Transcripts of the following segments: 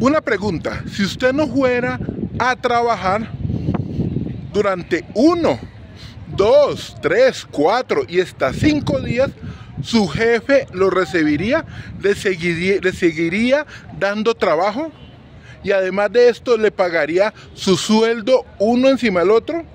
Una pregunta, si usted no fuera a trabajar durante uno, dos, tres, cuatro y hasta cinco días, su jefe lo recibiría, le seguiría, le seguiría dando trabajo y además de esto le pagaría su sueldo uno encima del otro.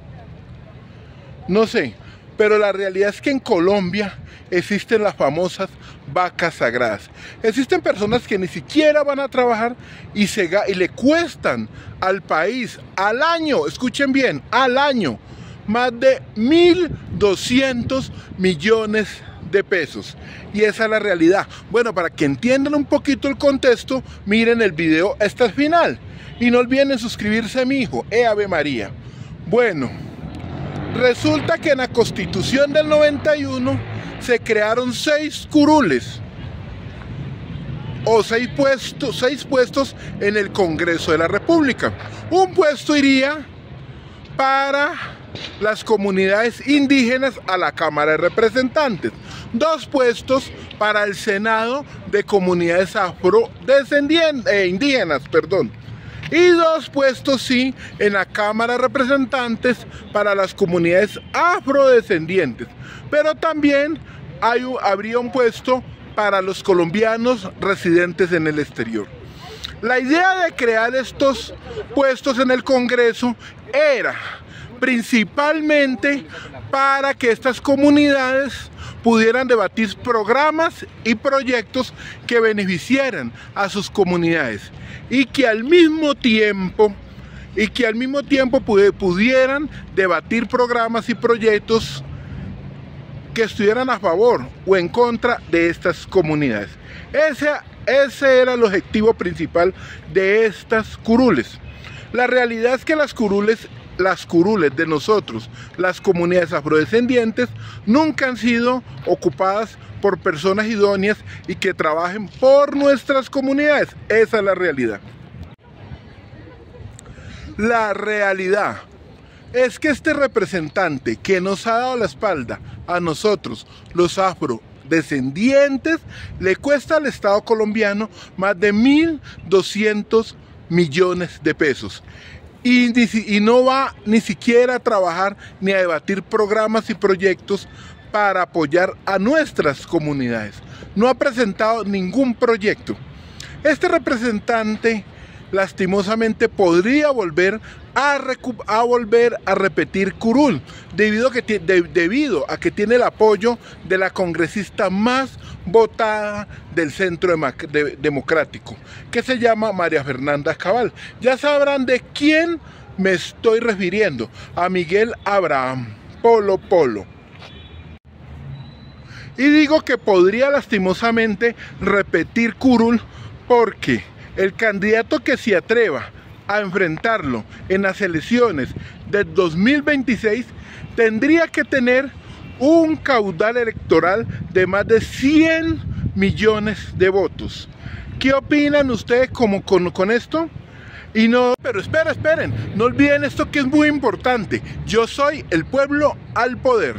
No sé, pero la realidad es que en Colombia existen las famosas vacas sagradas. Existen personas que ni siquiera van a trabajar y, se, le cuestan al país al año, escuchen bien, al año, más de 1.200 millones de pesos. Y esa es la realidad. Bueno, para que entiendan un poquito el contexto, miren el video hasta el final. Y no olviden suscribirse a mi hijo, E Ave María. Bueno, resulta que en la constitución del 91 se crearon seis curules o seis puestos, seis puestos en el Congreso de la República. Un puesto iría para las comunidades indígenas a la Cámara de Representantes. Dos puestos para el Senado de comunidades afrodescendientes, eh, indígenas, perdón. Y dos puestos, sí, en la Cámara de Representantes para las comunidades afrodescendientes. Pero también hay, habría un puesto para los colombianos residentes en el exterior. La idea de crear estos puestos en el Congreso era principalmente para que estas comunidades pudieran debatir programas y proyectos que beneficiaran a sus comunidades y que al mismo tiempo y que al mismo tiempo pudieran debatir programas y proyectos que estuvieran a favor o en contra de estas comunidades. Ese, ese era el objetivo principal de estas curules. La realidad es que las curules las curules de nosotros, las comunidades afrodescendientes, nunca han sido ocupadas por personas idóneas y que trabajen por nuestras comunidades. Esa es la realidad. La realidad es que este representante que nos ha dado la espalda a nosotros, los afrodescendientes, le cuesta al Estado colombiano más de 1.200 millones de pesos y, no va ni siquiera a trabajar ni a debatir programas y proyectos para apoyar a nuestras comunidades. No ha presentado ningún proyecto. Este representante lastimosamente podría volver a, volver a repetir curul debido a, que, debido a que tiene el apoyo de la congresista más votada del centro democrático, que se llama María Fernanda Cabal. Ya sabrán de quién me estoy refiriendo, a Miguel Abraham, Polo Polo. Y digo que podría lastimosamente repetir curul porque el candidato que se atreva a enfrentarlo en las elecciones del 2026 tendría que tener un caudal electoral de más de 100 millones de votos. ¿Qué opinan ustedes como con, esto? Y no, pero espera, esperen, no olviden esto que es muy importante. Yo soy el pueblo al poder.